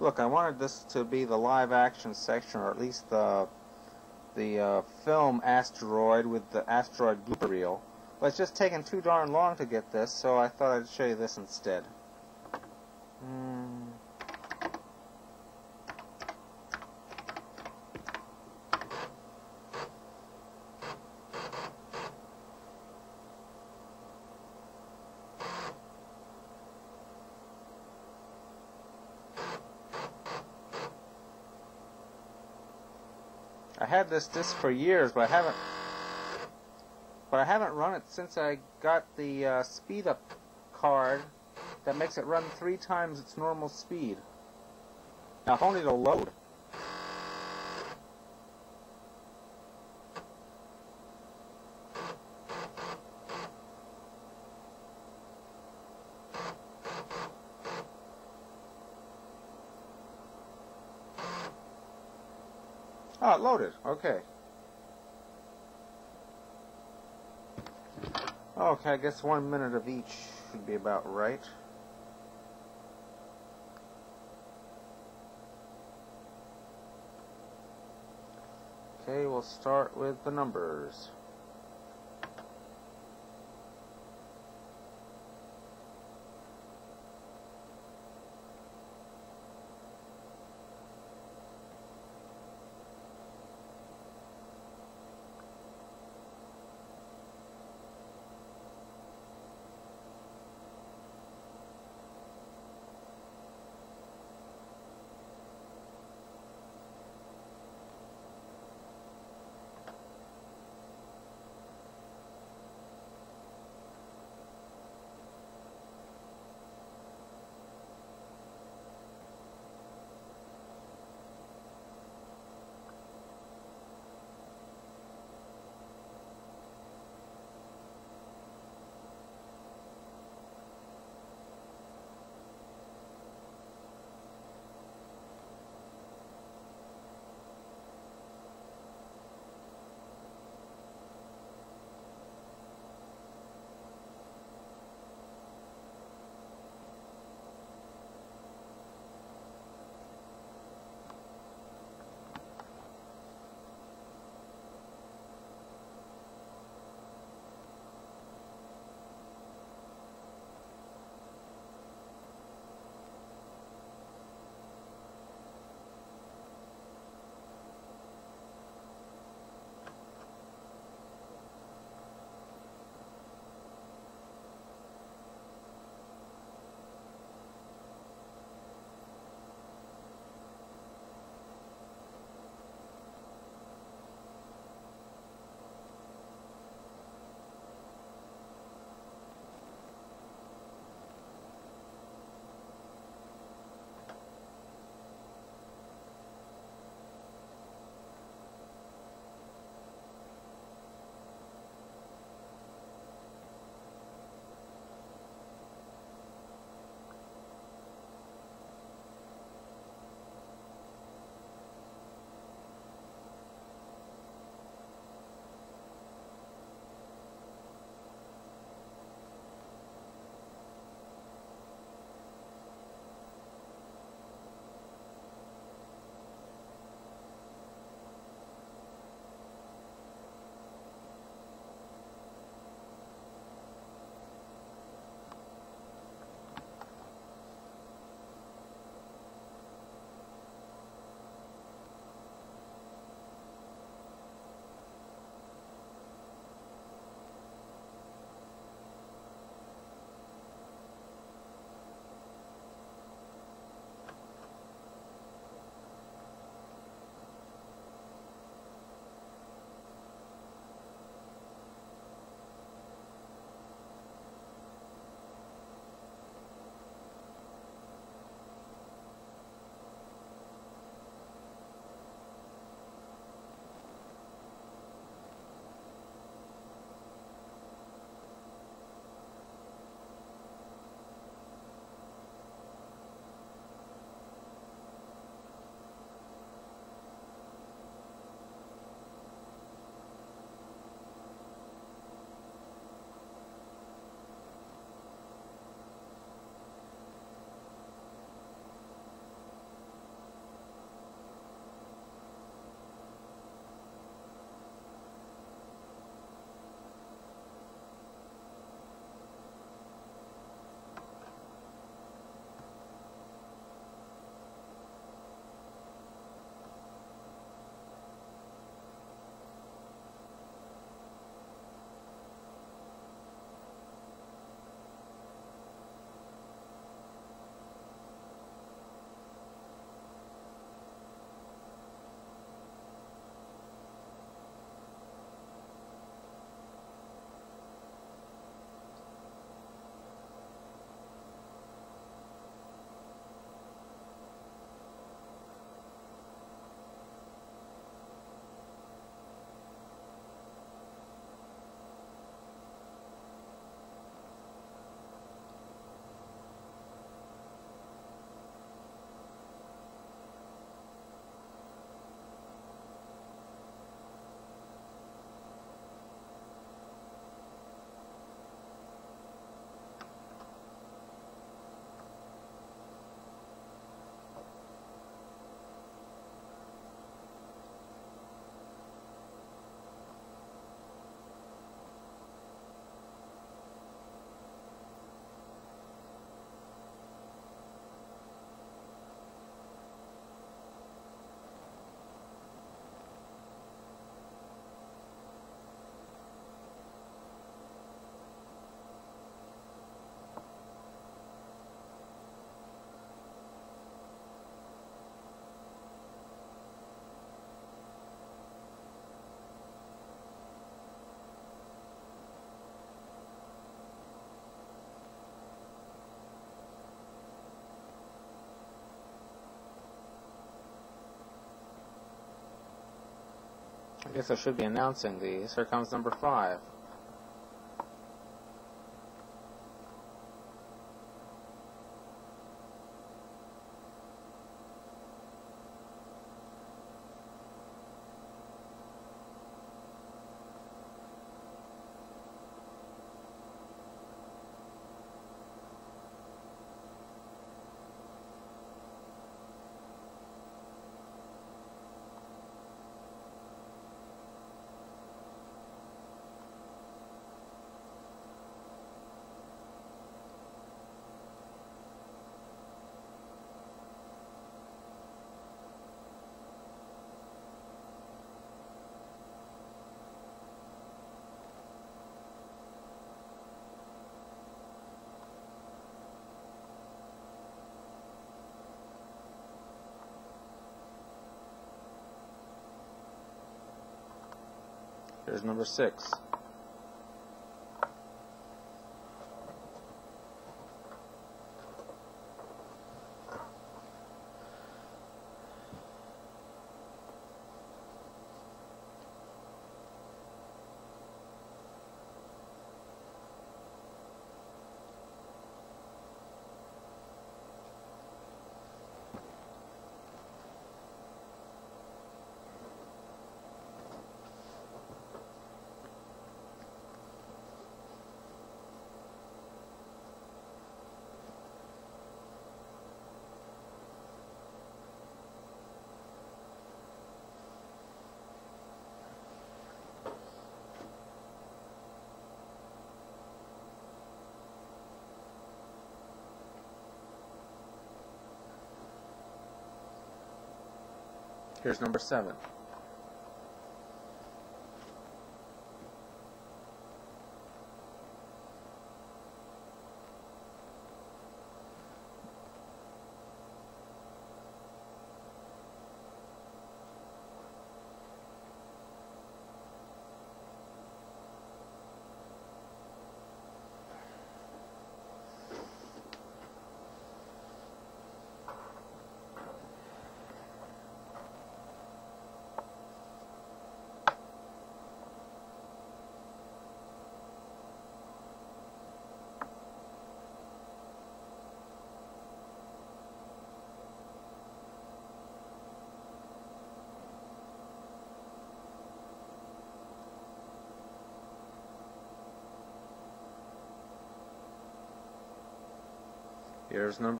Look, I wanted this to be the live action section, or at least the the uh, film Asteroid with the asteroid blooper reel. But it's just taken too darn long to get this, so I thought I'd show you this instead. Hmm. I had this disc for years, but I haven't but I haven't run it since I got the uh, speed up card that makes it run three times its normal speed. Now if only it'll load. Oh, it loaded. Okay. Okay, I guess one minute of each should be about right. Okay, we'll start with the numbers. I guess I should be announcing these. Here comes number five. Here's number six. Here's number seven. Here's number